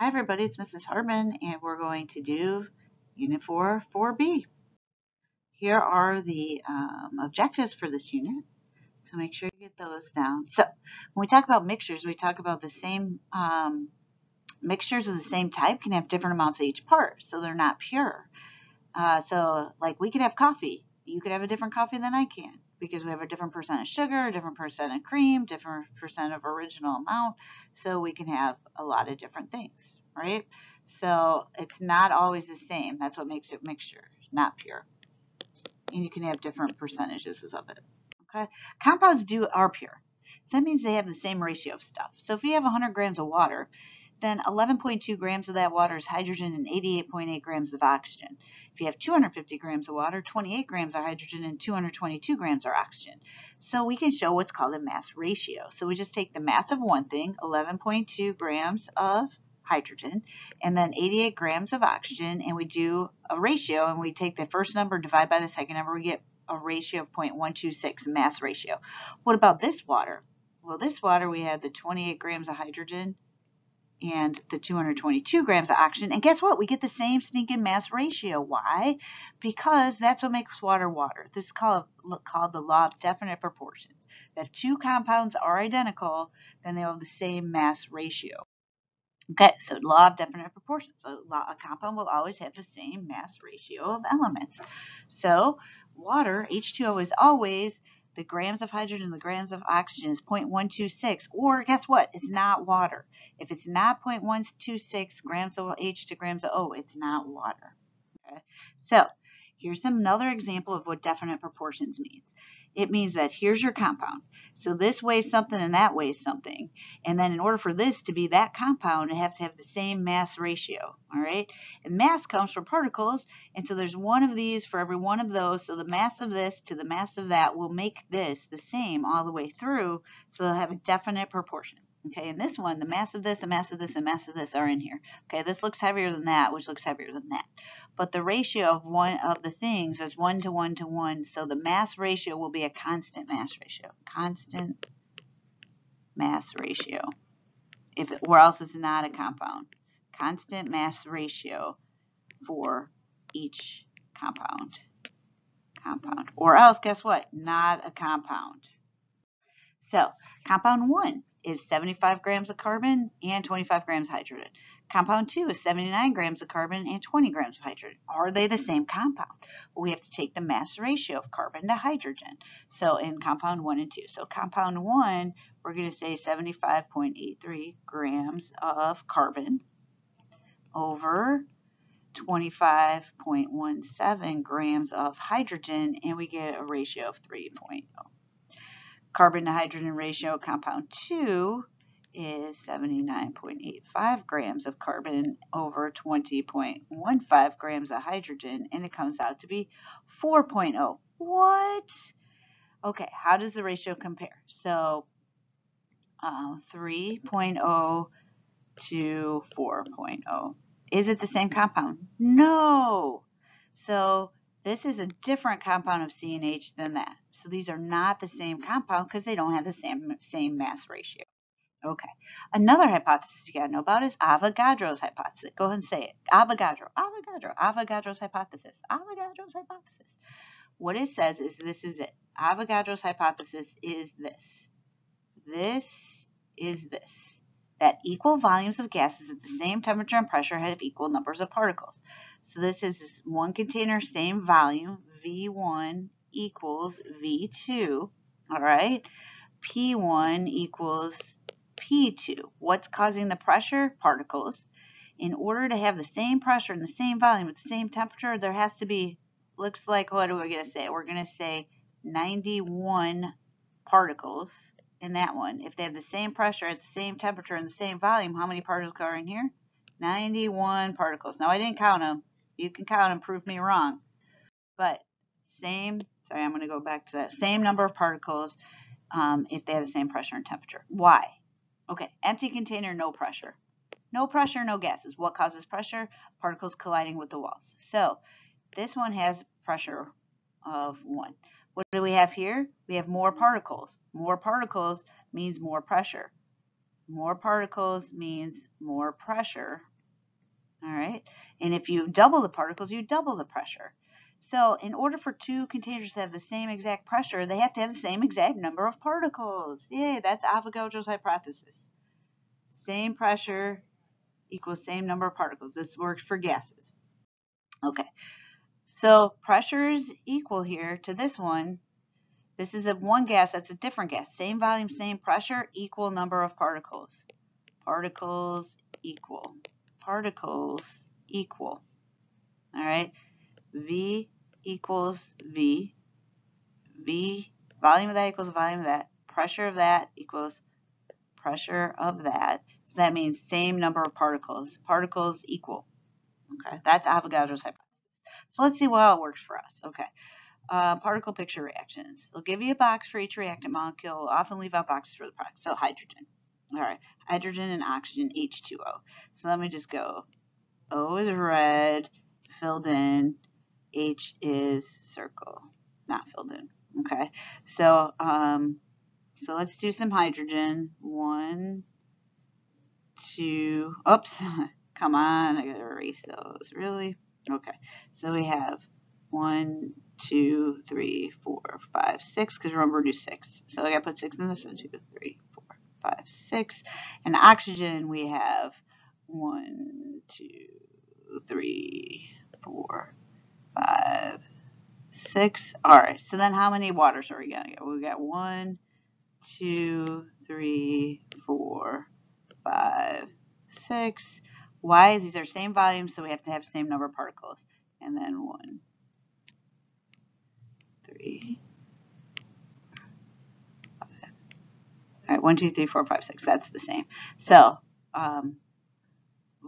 Hi everybody, it's Mrs. Harbin and we're going to do Unit 4 4B. Here are the um, objectives for this unit, so make sure you get those down. So when we talk about mixtures, we talk about the same um, mixtures of the same type can have different amounts of each part, so they're not pure. Uh, so like we could have coffee, you could have a different coffee than I can because we have a different percent of sugar, different percent of cream, different percent of original amount. So we can have a lot of different things, right? So it's not always the same. That's what makes it mixture, not pure. And you can have different percentages of it. Okay. Compounds do are pure. So that means they have the same ratio of stuff. So if you have 100 grams of water, then 11.2 grams of that water is hydrogen and 88.8 grams of oxygen. If you have 250 grams of water, 28 grams are hydrogen and 222 grams are oxygen. So we can show what's called a mass ratio. So we just take the mass of one thing, 11.2 grams of hydrogen, and then 88 grams of oxygen, and we do a ratio, and we take the first number, divide by the second number, we get a ratio of 0.126 mass ratio. What about this water? Well, this water, we had the 28 grams of hydrogen and the 222 grams of oxygen. And guess what? We get the same stinking mass ratio. Why? Because that's what makes water water. This is called, called the law of definite proportions. That if two compounds are identical, then they have the same mass ratio. Okay, so law of definite proportions. So a compound will always have the same mass ratio of elements. So water, H2O, is always the grams of hydrogen and the grams of oxygen is 0.126, or guess what? It's not water. If it's not 0.126 grams of H to grams of O, it's not water. Okay? So Here's another example of what definite proportions means. It means that here's your compound. So this weighs something and that weighs something. And then in order for this to be that compound, it has to have the same mass ratio. All right. And mass comes from particles. And so there's one of these for every one of those. So the mass of this to the mass of that will make this the same all the way through. So they'll have a definite proportion. Okay, and this one, the mass of this, the mass of this, and mass of this are in here. Okay, this looks heavier than that, which looks heavier than that. But the ratio of one of the things is one to one to one, so the mass ratio will be a constant mass ratio. Constant mass ratio. If it, or else it's not a compound. Constant mass ratio for each compound. Compound. Or else, guess what? Not a compound. So, compound 1 is 75 grams of carbon and 25 grams of hydrogen. Compound 2 is 79 grams of carbon and 20 grams of hydrogen. Are they the same compound? Well, we have to take the mass ratio of carbon to hydrogen. So in compound 1 and 2. So compound 1, we're going to say 75.83 grams of carbon over 25.17 grams of hydrogen, and we get a ratio of 3.0 carbon to hydrogen ratio compound 2 is 79.85 grams of carbon over 20.15 grams of hydrogen, and it comes out to be 4.0. What? Okay, how does the ratio compare? So uh, 3.0 to 4.0. Is it the same compound? No. So this is a different compound of CNH than that. So these are not the same compound because they don't have the same, same mass ratio. Okay. Another hypothesis you got to know about is Avogadro's hypothesis. Go ahead and say it. Avogadro, Avogadro, Avogadro's hypothesis, Avogadro's hypothesis. What it says is this is it. Avogadro's hypothesis is this. This is this. That equal volumes of gases at the same temperature and pressure have equal numbers of particles. So this is one container, same volume, V1 equals V2, all right? P1 equals P2. What's causing the pressure? Particles. In order to have the same pressure and the same volume at the same temperature, there has to be, looks like, what are we going to say? We're going to say 91 particles in that one. If they have the same pressure at the same temperature and the same volume, how many particles are in here? 91 particles. Now, I didn't count them. You can count and prove me wrong. But same, sorry, I'm going to go back to that. Same number of particles um, if they have the same pressure and temperature. Why? Okay, empty container, no pressure. No pressure, no gases. What causes pressure? Particles colliding with the walls. So this one has pressure of 1. What do we have here? We have more particles. More particles means more pressure. more particles means more pressure. All right. And if you double the particles, you double the pressure. So in order for two containers to have the same exact pressure, they have to have the same exact number of particles. Yay, that's Avogadro's hypothesis. Same pressure equals same number of particles. This works for gases. Okay, so pressure is equal here to this one. This is a one gas, that's a different gas. Same volume, same pressure, equal number of particles. Particles equal. Particles equal. All right. V equals V. V, volume of that equals volume of that. Pressure of that equals pressure of that. So that means same number of particles. Particles equal. Okay, that's Avogadro's hypothesis. So let's see how it works for us. Okay, uh, particle picture reactions. It'll give you a box for each reactant molecule. We'll often leave out boxes for the product. So hydrogen. All right, hydrogen and oxygen, H2O. So let me just go. O is red, filled in, H is circle, not filled in. Okay, so um, so let's do some hydrogen. One, two, oops, come on, I gotta erase those, really? Okay, so we have one, two, three, four, five, six, because remember do six. So I gotta put six in this, two, three, four, five, six. And oxygen we have one, two, three, four, five, six. All right, so then how many waters are we to get? We got one, two, three, four, five, six. Why? These are same volume, so we have to have same number of particles. And then one, three. All right, one, two, three, four, five, six. That's the same. So um,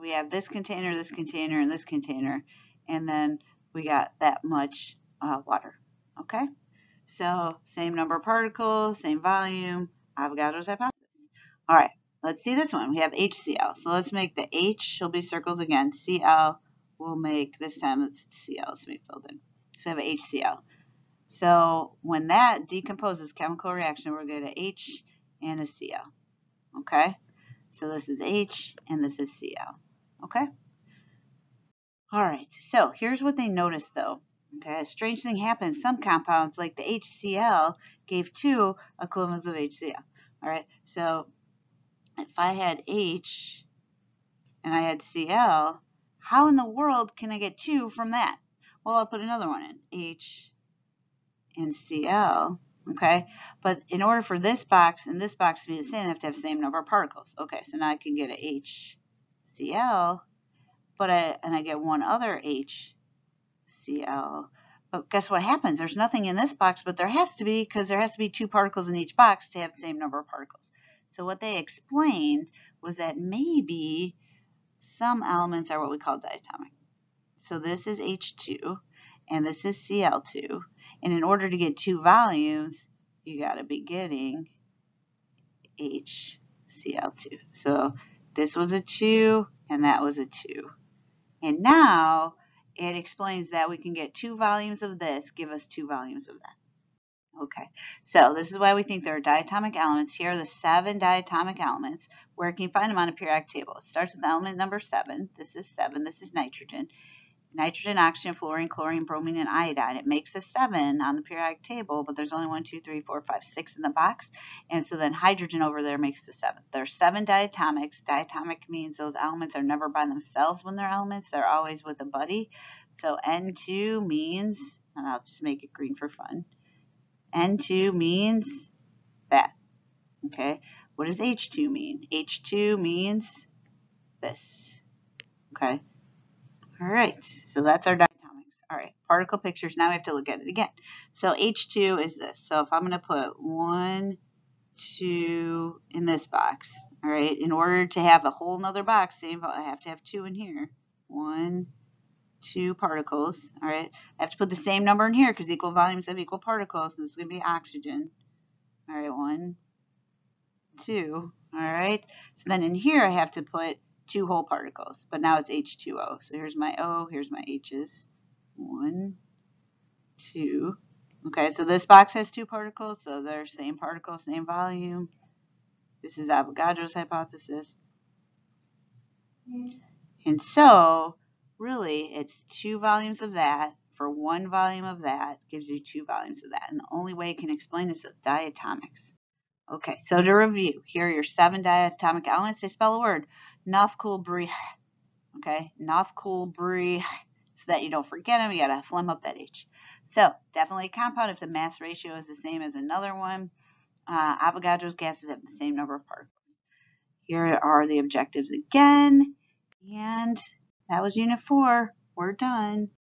we have this container, this container, and this container. And then we got that much uh, water. Okay? So same number of particles, same volume, Avogadro's hypothesis. All right, let's see this one. We have HCl. So let's make the H, will be circles again. Cl will make, this time it's Cl to be filled in. So we have HCl. So when that decomposes chemical reaction, we're going to H and a Cl. Okay? So this is H and this is Cl. Okay? All right, so here's what they noticed though. Okay, a strange thing happened. Some compounds, like the HCl, gave two equivalents of HCl. All right, so if I had H and I had Cl, how in the world can I get two from that? Well, I'll put another one in, H and Cl, okay? But in order for this box and this box to be the same, I have to have the same number of particles. Okay, so now I can get a HCl but I, and I get one other HCl. But guess what happens? There's nothing in this box, but there has to be because there has to be two particles in each box to have the same number of particles. So what they explained was that maybe some elements are what we call diatomic. So this is H2 and this is Cl2. And in order to get two volumes, you got to be getting HCl2. So this was a 2 and that was a 2. And now it explains that we can get two volumes of this, give us two volumes of that. Okay, so this is why we think there are diatomic elements. Here are the seven diatomic elements. Where can you find them on a periodic table? It starts with element number seven. This is seven. This is nitrogen nitrogen, oxygen, fluorine, chlorine, bromine, and iodine. It makes a seven on the periodic table, but there's only one, two, three, four, five, six in the box. And so then hydrogen over there makes the seventh. There's seven diatomics. Diatomic means those elements are never by themselves when they're elements. They're always with a buddy. So N2 means, and I'll just make it green for fun. N2 means that. Okay. What does H2 mean? H2 means this. Okay. All right, so that's our diatomics. All right, particle pictures. Now we have to look at it again. So H2 is this. So if I'm going to put 1, 2 in this box, all right, in order to have a whole nother box, I have to have 2 in here. 1, 2 particles, all right. I have to put the same number in here because equal volumes have equal particles, so this is going to be oxygen. All right, 1, 2, all right. So then in here I have to put two whole particles, but now it's H2O. So here's my O, here's my H's. One, two. Okay, so this box has two particles, so they're same particle, same volume. This is Avogadro's hypothesis. And so, really, it's two volumes of that for one volume of that gives you two volumes of that. And the only way you can explain is with diatomics. Okay, so to review, here are your seven diatomic elements. They spell a word, Nafkulbrih. Okay, Nafkulbrih, so that you don't forget them. You got to phlegm up that H. So, definitely a compound if the mass ratio is the same as another one. Uh, Avogadro's gases have the same number of particles. Here are the objectives again. And that was Unit 4. We're done.